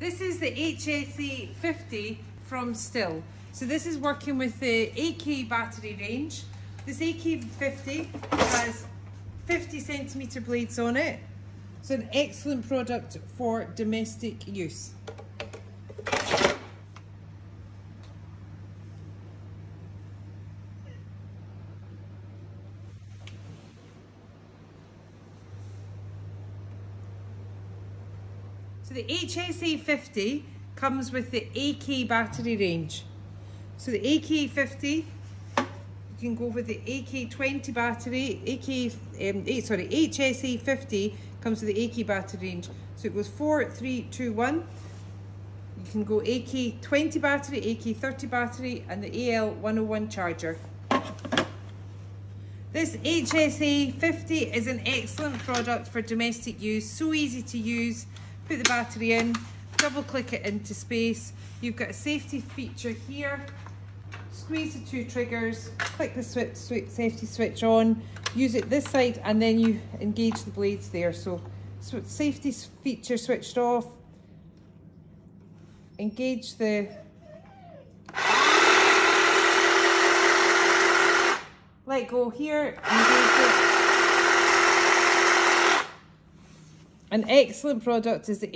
This is the HSA 50 from Stihl. So this is working with the AK battery range. This AK 50 has 50 centimetre blades on it. So an excellent product for domestic use. So the HSA 50 comes with the AK battery range. So the AK 50, you can go with the AK 20 battery, AK, um, sorry, HSA 50 comes with the AK battery range. So it goes 4, 3, 2, 1. You can go AK 20 battery, AK 30 battery, and the AL 101 charger. This HSA 50 is an excellent product for domestic use, so easy to use put the battery in, double click it into space. You've got a safety feature here. Squeeze the two triggers, click the switch, switch, safety switch on, use it this side and then you engage the blades there. So safety feature switched off, engage the let go here, engage it an excellent product is the